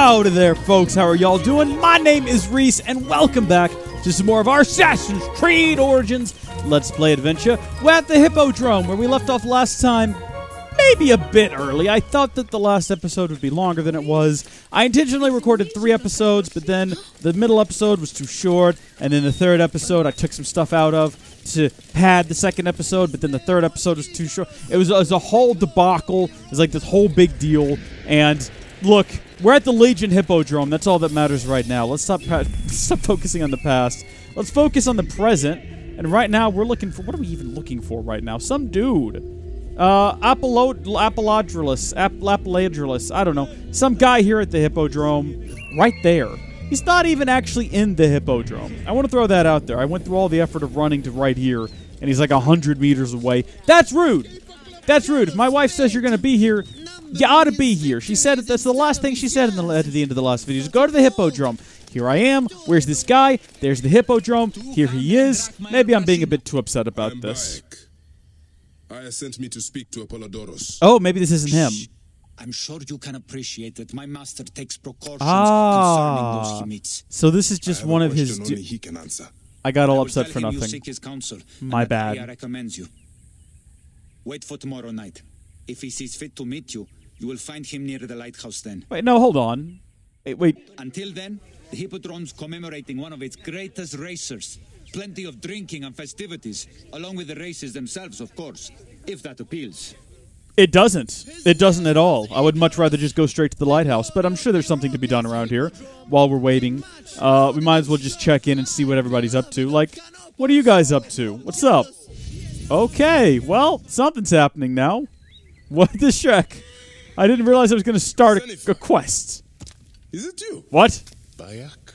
Howdy there, folks. How are y'all doing? My name is Rees, and welcome back to some more of our Assassin's Creed Origins Let's Play adventure. We're at the Hippodrome, where we left off last time, maybe a bit early. I thought that the last episode would be longer than it was. I intentionally recorded three episodes, but then the middle episode was too short, and then the third episode I took some stuff out of to pad the second episode, but then the third episode was too short. It was, it was a whole debacle. It was like this whole big deal, and look, we're at the Legion Hippodrome. That's all that matters right now. Let's stop stop focusing on the past. Let's focus on the present. And right now, we're looking for what are we even looking for right now? Some dude, uh, Apollo Apolodrolus, Ap I don't know. Some guy here at the Hippodrome, right there. He's not even actually in the Hippodrome. I want to throw that out there. I went through all the effort of running to right here, and he's like a hundred meters away. That's rude. That's rude. If my wife says you're going to be here, you ought to be here. She said that's the last thing she said in the, at the end of the last video. Just go to the Hippodrome. Here I am. Where's this guy? There's the Hippodrome. Here he is. Maybe I'm being a bit too upset about this. Back. Aya sent me to speak to Apollodorus. Oh, maybe this isn't him. I'm sure you can appreciate that my master takes precautions Ah. concerning those he meets. So this is just one of his. question Du- only he can answer. I got all will upset for nothing. seek his counsel. My bad. Aya recommends you. Wait for tomorrow night. If he sees fit to meet you, you will find him near the lighthouse then. Wait, no, hold on. Wait, wait. Until then, the Hippodrome's commemorating one of its greatest racers. Plenty of drinking and festivities, along with the races themselves, of course, if that appeals. It doesn't. It doesn't at all. I would much rather just go straight to the lighthouse, but I'm sure there's something to be done around here while we're waiting. Uh, we might as well just check in and see what everybody's up to. Like, what are you guys up to? What's up? Okay, well, something's happening now. What the shrek? I didn't realize I was going to start a, a quest. Is it you? What? Bayak?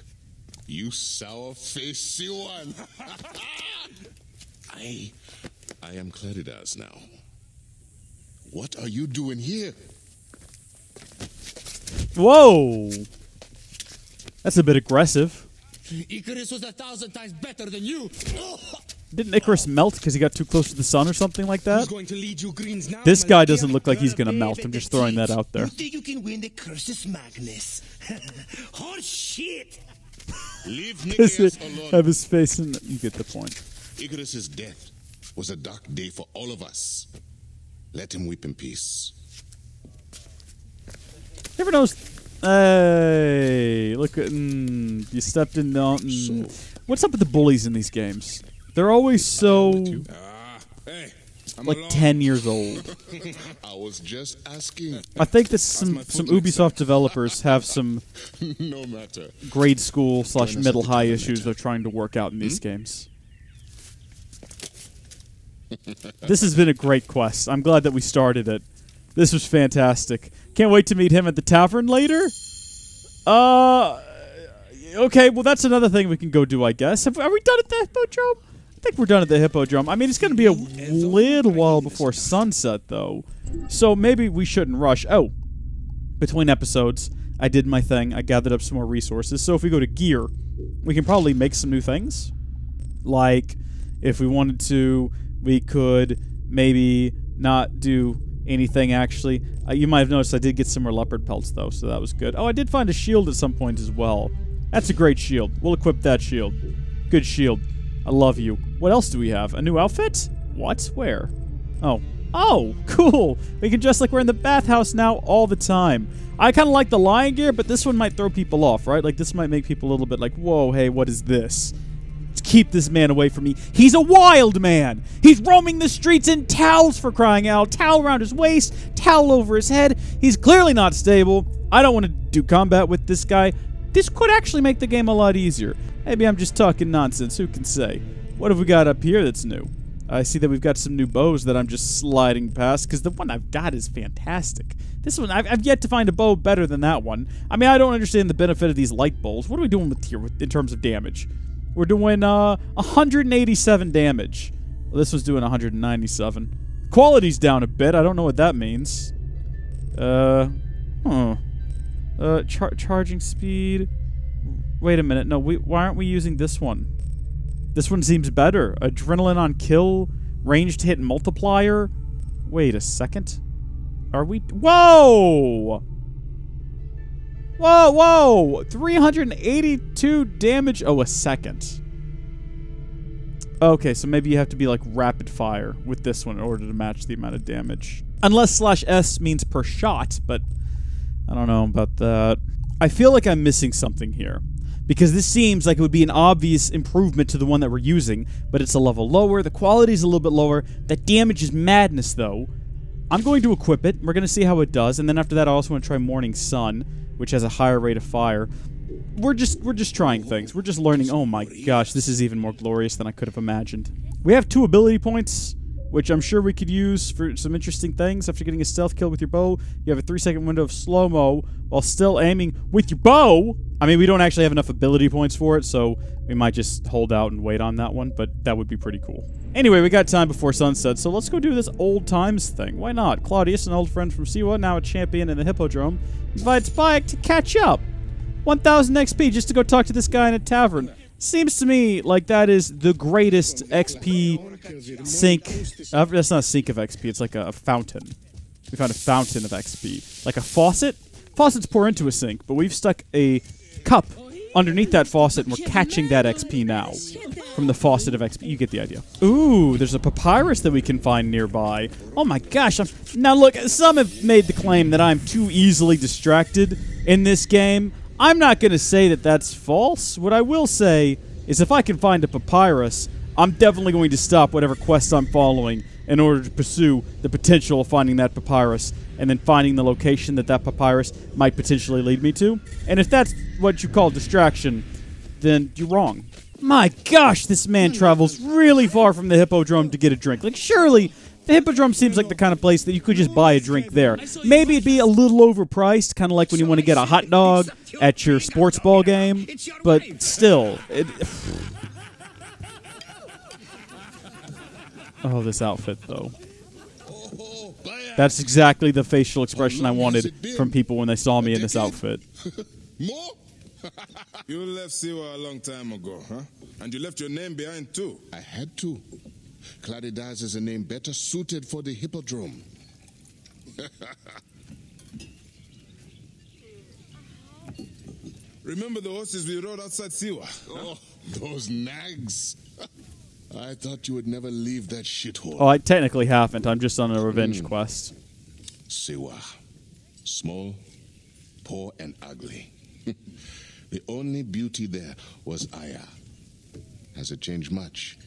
You sour-faced one. I, I am Claridas now. What are you doing here? Whoa. That's a bit aggressive. Icarus was a thousand times better than you. Didn't Icarus melt because he got too close to the sun or something like that? going to lead you greens now? This guy doesn't look like he's gonna melt. I'm just throwing that out there. You think you can win the Cursus Magnus? Horse shit! Leave Does alone. have his face in? You get the point. Icarus's death was a dark day for all of us. Let him weep in peace. You ever notice? Hey, look at mm, you stepped in. Uh, mm. What's up with the bullies in these games? They're always so Ah, hey, I'm like alone. ten years old. I was just asking. I think that some some Ubisoft developers have some no matter. grade school slash middle high issues they're trying to work out in Hmm? these games. this has been a great quest. I'm glad that we started it. This was fantastic. Can't wait to meet him at the tavern later. Uh, okay. Well, that's another thing we can go do, I guess. Have, are we done at the hippodrome? I think we're done at the hippodrome. I mean, it's going to be a little while before sunset, though, so maybe we shouldn't rush. Oh, between episodes, I did my thing. I gathered up some more resources. So if we go to gear, we can probably make some new things. Like, if we wanted to, we could maybe not do anything actually. Uh, you might have noticed I did get some more leopard pelts though, so that was good. Oh, I did find a shield at some point as well. That's a great shield. We'll equip that shield. Good shield. I love you. What else do we have? A new outfit? What? Where? Oh. Oh, cool. We can dress like we're in the bathhouse now all the time. I kind of like the lion gear, but this one might throw people off, right? Like, this might make people a little bit like, whoa, hey, what is this? Let's keep this man away from me. He's a wild man. He's roaming the streets in towels for crying out. Towel around his waist, towel over his head. He's clearly not stable. I don't want to do combat with this guy. This could actually make the game a lot easier. Maybe I'm just talking nonsense. Who can say? What have we got up here that's new? I see that we've got some new bows that I'm just sliding past because the one I've got is fantastic. This one, I've, I've yet to find a bow better than that one. I mean, I don't understand the benefit of these light bowls. What are we doing with here in terms of damage? We're doing uh 187 damage. Well, this one's doing 197. Quality's down a bit. I don't know what that means. Uh, huh. Uh, char- charging speed. Wait a minute. No, we why aren't we using this one? This one seems better. Adrenaline on kill, ranged hit multiplier. Wait a second. Are we? Whoa! Whoa, whoa! 382 damage. Oh, a second. Okay, so maybe you have to be like rapid fire with this one in order to match the amount of damage. Unless slash S means per shot, but I don't know about that. I feel like I'm missing something here. Because this seems like it would be an obvious improvement to the one that we're using, but it's a level lower, the quality is a little bit lower, That damage is madness though. I'm going to equip it, we're going to see how it does, and then after that I also want to try Morning Sun, which has a higher rate of fire. We're just we're just trying things. We're just learning. Oh my gosh, this is even more glorious than I could have imagined. We have two ability points which I'm sure we could use for some interesting things. After getting a stealth kill with your bow, you have a three second window of slow mo while still aiming with your bow. I mean, we don't actually have enough ability points for it, so we might just hold out and wait on that one, but that would be pretty cool. Anyway, we got time before sunset, so let's go do this old times thing. Why not? Claudius, an old friend from Siwa, now a champion in the Hippodrome, invites Bayek to catch up. 1000 XP just to go talk to this guy in a tavern. Seems to me like that is the greatest XP sink. Uh, that's not a sink of XP. It's like a, a, fountain. We found a fountain of XP, like a faucet. Faucets pour into a sink, but we've stuck a cup underneath that faucet, and we're catching that XP now from the faucet of XP. You get the idea. Ooh, there's a papyrus that we can find nearby. Oh my gosh! I'm, now look, some have made the claim that I'm too easily distracted in this game. I'm not going to say that that's false. What I will say is if I can find a papyrus, I'm definitely going to stop whatever quest I'm following in order to pursue the potential of finding that papyrus and then finding the location that that papyrus might potentially lead me to. And if that's what you call distraction, then you're wrong. My gosh, this man hmm. travels really far from the hippodrome to get a drink. Like, surely the Hippodrome seems like the kind of place that you could just buy a drink there. Maybe it'd be a little overpriced, kind of like when you want to get a hot dog at your sports ball game, but still. It, oh, this outfit, though. That's exactly the facial expression I wanted from people when they saw me in this outfit. More? you left Siwa a long time ago, huh? And you left your name behind too. I had to. Claridas is a name better suited for the hippodrome. Remember the horses we rode outside Siwa? Oh, those nags. I thought you would never leave that shithole. Oh, I technically haven't. I'm just on a revenge mm. quest. Siwa. Small, poor, and ugly. the only beauty there was Aya. Has it changed much?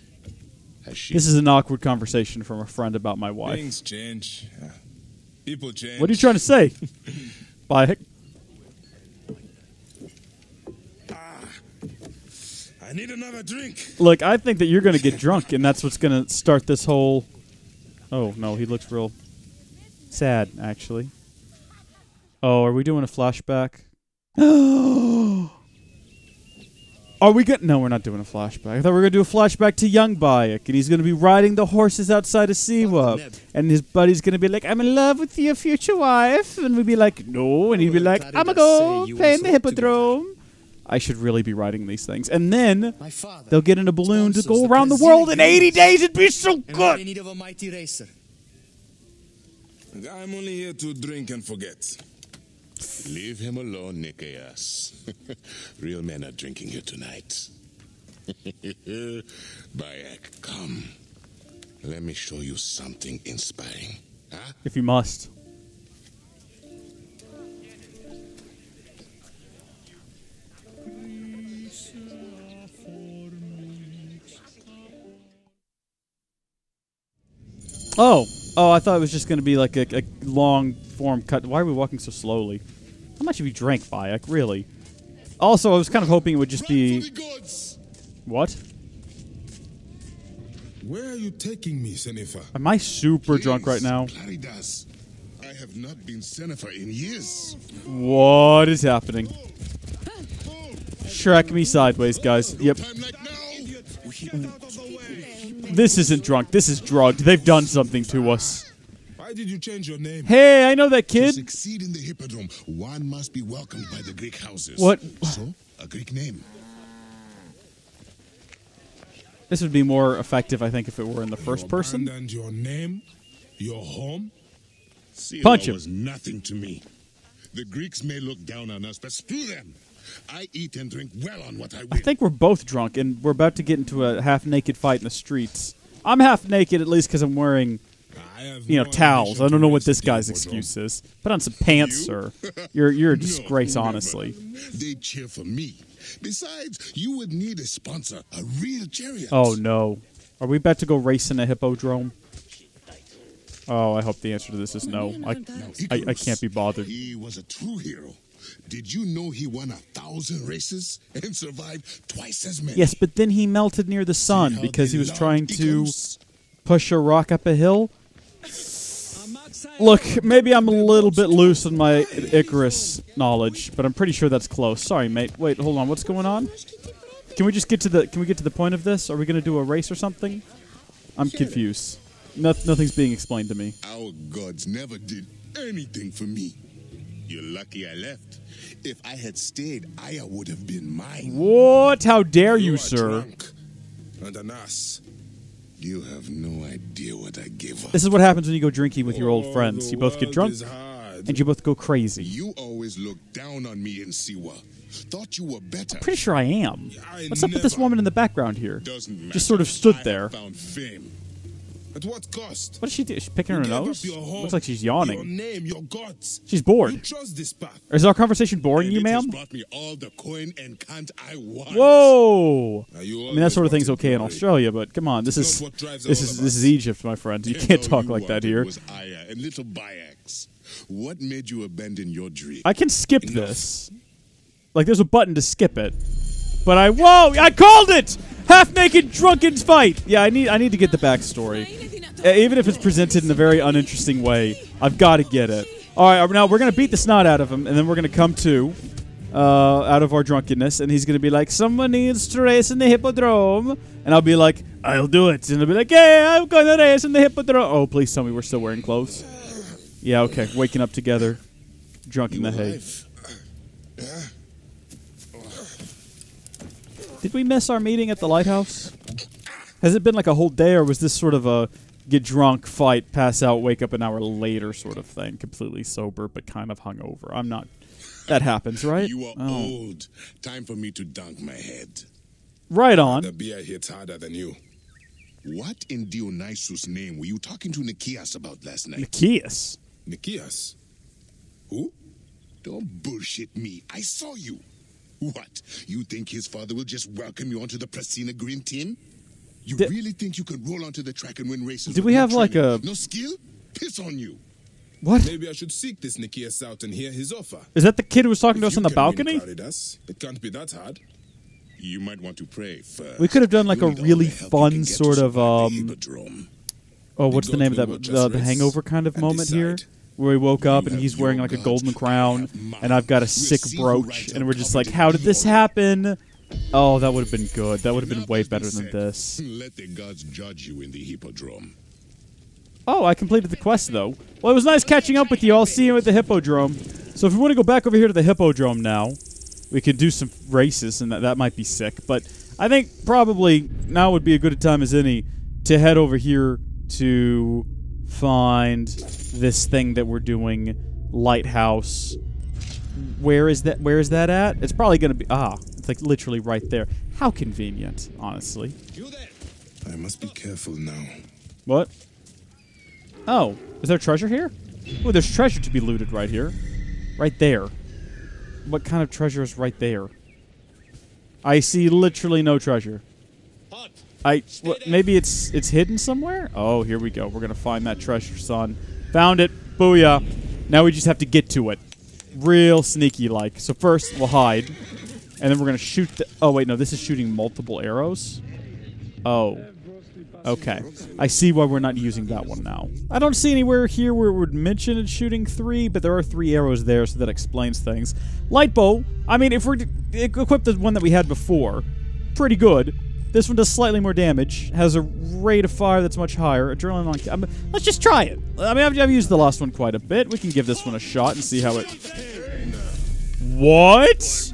This is an awkward conversation from a friend about my wife. Things change. Yeah. People change. What are you trying to say? Bye. Ah, I need another drink. Look, I think that you're going to get drunk, and that's what's going to start this whole. Oh no, he looks real sad, actually. Oh, are we doing a flashback? Are we good? No, we're not doing a flashback. I thought we were going to do a flashback to young Bayek, and he's going to be riding the horses outside of Siwa. And his buddy's going to be like, I'm in love with your future wife. And we'd be like, no. And he'd be like, I'm going to go play in the hippodrome. I should really be writing these things. And then they'll get in a balloon to go around the world in 80 days. It'd be so good. I'm only here to drink and forget. Leave him alone, Nikias. Real men are drinking here tonight. Bayek, come. Let me show you something inspiring. Huh? If you must. Oh, oh! I thought it was just going to be like a, a long form cut. Why are we walking so slowly? How much have you drank, Bayek? Really? Also, I was kind of hoping it would just be... What? Where are you taking me, Sennefer? Am I super Please, drunk right now? Claridas. I have not been Sennefer in years. What is happening? Shrek me sideways, guys. Yep. This isn't drunk. This is drugged. They've done something to us. Why did you change your name? Hey, I know that kid. To succeed in the Hippodrome, one must be welcomed by the Greek houses. What? So, a Greek name. This would be more effective, I think, if it were in the first your person. And your name, your home. Punch him. was nothing to me. The Greeks may look down on us, but screw them. I eat and drink well on what I win. I think we're both drunk, and we're about to get into a half-naked fight in the streets. I'm half naked at least because I'm wearing, you know, no towels. I don't know what this guy's excuse is. Put on some pants, You? sir. You're you're a disgrace, never. honestly. They cheer for me. Besides, you would need a sponsor, a real chariot. Oh no, are we about to go race in a hippodrome? Oh, I hope the answer to this is no. I, I, I can't be bothered. He was a true hero. Did you know he won a thousand races and survived twice as many? Yes, but then he melted near the sun because he was trying to push a rock up a hill. Look, maybe I'm a little bit loose in my Icarus knowledge, but I'm pretty sure that's close. Sorry, mate. Wait, hold on. What's going on? Can we just get to the Can we get to the point of this? Are we going to do a race or something? I'm confused. No, nothing's being explained to me. Our gods never did anything for me. You're lucky I left. If I had stayed, Aya would have been mine. What? How dare you, are sir? and an ass. You have no idea what I gave up. This is what happens when you go drinking with your old friends. You both get drunk and you both go crazy. You always looked down on me in Siwa. Thought you were better. Pretty sure I am. I What's up with this woman in the background here? Just sort of stood I there. Found fame. At what cost? What is she doing? She's picking her You gave nose? home, Looks like she's yawning. Your name, your gods. She's bored. You chose this path. Is our conversation boring And you, ma'am? brought me all the coin and cant I want. Whoa! You I mean, that sort of thing's okay in. Australia, but come on, this is not what drives this is this is Egypt, my friend. You can't talk you like that here. Was Aya and little Bayax. What made you abandon your dream? I can skip this. Like, there's a button to skip it, but I whoa! I called it. Half naked drunken fight. Yeah, I need I need to get the backstory. Uh, even if it's presented in a very uninteresting way, I've got to get it. All right, now we're gonna beat the snot out of him, and then we're gonna come to uh, out of our drunkenness, and he's gonna be like, "Someone needs to race in the hippodrome," and I'll be like, "I'll do it," and he'll be like, "Yeah, I'm gonna race in the hippodrome." Oh, please tell me we're still wearing clothes. Yeah, okay, waking up together, drunk in the hay. Did we miss our meeting at the lighthouse? Has it been like a whole day, or was this sort of a get drunk, fight, pass out, wake up an hour later sort of thing? Completely sober, but kind of hungover. I'm not. That happens, right? You are Oh. old. Time for me to dunk my head. Right on. The beer hits harder than you. What in Dionysus' name were you talking to Nikias about last night? Nikias. Nikias. Who? Don't bullshit me. I saw you. What? You think his father will just welcome you onto the Prasina Green team? You Did- really think you can roll onto the track and win races? Did with we no have, like, training? a- no skill? Piss on you. What? Maybe I should seek this Nikias out and hear his offer. Is that the kid who was talking to us on the can win balcony? Claridas, it can't be that hard. You might want to pray first. We could have done, like, You'll a really the help you fun can get to sort of, um, Oh, what's the goat name of that? The, the hangover kind of and moment here? Where he woke up and he's wearing like a golden crown, and I've got a sick brooch, and we're just like, how did this happen? Oh, that would have been good. That would have been way better than this. Let the gods judge you in the Hippodrome. Oh, I completed the quest though. Well, it was nice catching up with you. I'll see you at the Hippodrome. So if we want to go back over here to the Hippodrome now, we could do some races, and that, that might be sick. But I think probably now would be a good a time as any to head over here to find this thing that we're doing, Lighthouse. Where is that? Where is that at? It's probably going to be ah. It's like literally right there. How convenient, honestly. You there? I must be careful now. What? Oh, is there treasure here? Oh, there's treasure to be looted right here. Right there. What kind of treasure is right there? I see literally no treasure. I maybe it's it's hidden somewhere. Oh, here we go. We're gonna find that treasure, son. Found it. Booyah. Now we just have to get to it. Real sneaky like. So first we'll hide, and then we're gonna shoot. The, oh wait, no, this is shooting multiple arrows. Oh. Okay. I see why we're not using that one now. I don't see anywhere here where it would mention it's shooting three, but there are three arrows there, so that explains things. Light bow. I mean, if we're to equip the one that we had before, pretty good. This one does slightly more damage, has a rate of fire that's much higher. Adrenaline on. I mean, let's just try it. I mean, I've, I've used the last one quite a bit. We can give this one a shot and see how it. What?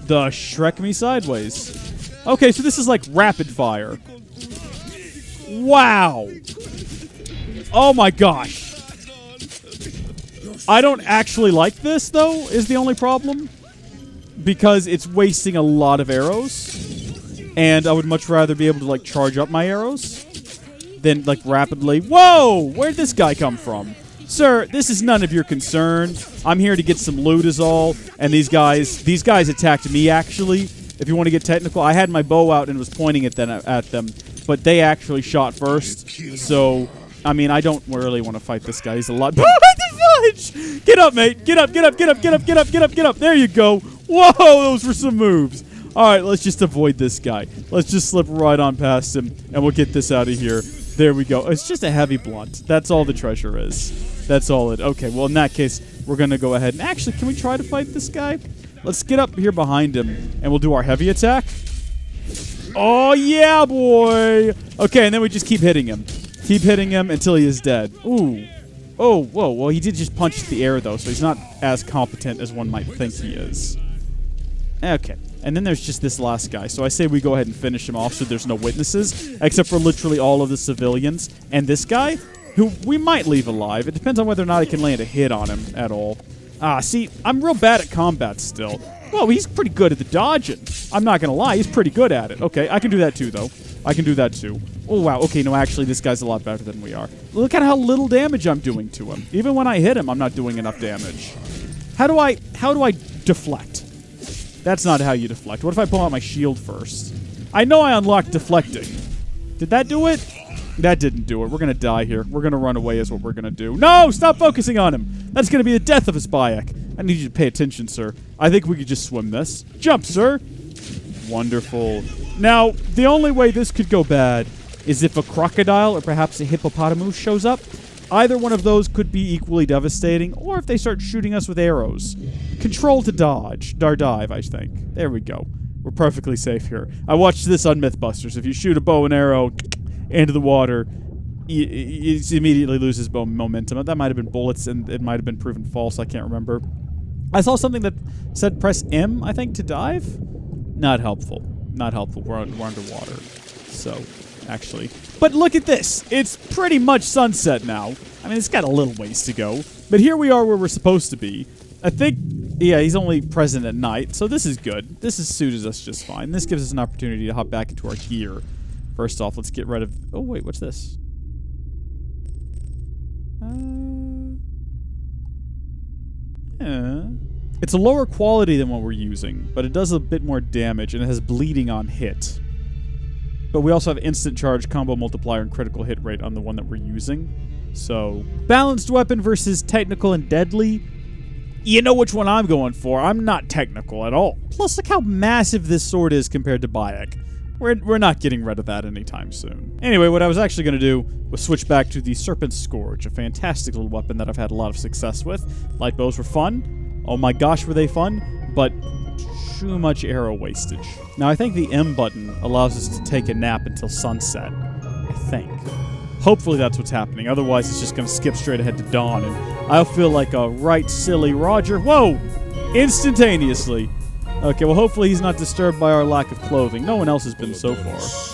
The Shrek me sideways. Okay, so this is like rapid fire. Wow. Oh my gosh. I don't actually like this, though, is the only problem. Because it's wasting a lot of arrows. And I would much rather be able to, like, charge up my arrows than, like, rapidly. Whoa! Where'd this guy come from? Sir, this is none of your concern. I'm here to get some loot is all. And these guys, these guys attacked me, actually. If you want to get technical, I had my bow out and was pointing at them, at them. But they actually shot first. So, I mean, I don't really want to fight this guy. He's a lot... Get up, mate. Get up, get up, get up, get up, get up, get up, get up. There you go. Whoa, those were some moves. All right, let's just avoid this guy. Let's just slip right on past him, and we'll get this out of here. There we go. It's just a heavy blunt. That's all the treasure is. That's all it. Okay, well, in that case, we're going to go ahead. And actually, can we try to fight this guy? Let's get up here behind him, and we'll do our heavy attack. Oh, yeah, boy. Okay, and then we just keep hitting him. Keep hitting him until he is dead. Ooh. Oh, whoa. Well, he did just punch the air, though, so he's not as competent as one might think he is. Okay. And then there's just this last guy. So I say we go ahead and finish him off so there's no witnesses, except for literally all of the civilians. And this guy, who we might leave alive. It depends on whether or not I can land a hit on him at all. Ah, see, I'm real bad at combat still. Well, he's pretty good at the dodging. I'm not going to lie, he's pretty good at it. Okay, I can do that too, though. I can do that too. Oh, wow. Okay, no, actually, this guy's a lot better than we are. Look at how little damage I'm doing to him. Even when I hit him, I'm not doing enough damage. How do I, how do I deflect? That's not how you deflect. What if I pull out my shield first? I know I unlocked deflecting. Did that do it? That didn't do it. We're going to die here. We're going to run away is what we're going to do. No! Stop focusing on him! That's going to be the death of his Bayek. I need you to pay attention, sir. I think we could just swim this. Jump, sir! Wonderful. Now, the only way this could go bad is if a crocodile or perhaps a hippopotamus shows up. Either one of those could be equally devastating, or if they start shooting us with arrows. Control to dodge. Dar dive, I think. There we go. We're perfectly safe here. I watched this on Mythbusters. If you shoot a bow and arrow into the water, it immediately loses momentum. That might have been bullets, and it might have been proven false. I can't remember. I saw something that said press M, I think, to dive. Not helpful. Not helpful. We're, we're underwater. So, actually. But look at this. It's pretty much sunset now. I mean, it's got a little ways to go. But here we are where we're supposed to be. I think, yeah, he's only present at night, so this is good. This is suited us just fine. This gives us an opportunity to hop back into our gear. First off, let's get rid of... Oh, wait, what's this? Uh, yeah. It's a lower quality than what we're using, but it does a bit more damage, and it has bleeding on hit. But we also have instant charge, combo multiplier, and critical hit rate on the one that we're using. So, balanced weapon versus technical and deadly. You know which one I'm going for. I'm not technical at all. Plus, look how massive this sword is compared to Bayek. We're, we're not getting rid of that anytime soon. Anyway, what I was actually going to do was switch back to the Serpent Scourge, a fantastic little weapon that I've had a lot of success with. Light bows were fun. Oh my gosh, were they fun? But too much arrow wastage. Now, I think the M button allows us to take a nap until sunset. I think. Hopefully that's what's happening. Otherwise, it's just going to skip straight ahead to dawn, and I'll feel like a right silly Roger. Whoa! Instantaneously. Okay, well, hopefully he's not disturbed by our lack of clothing. No one else has been so far.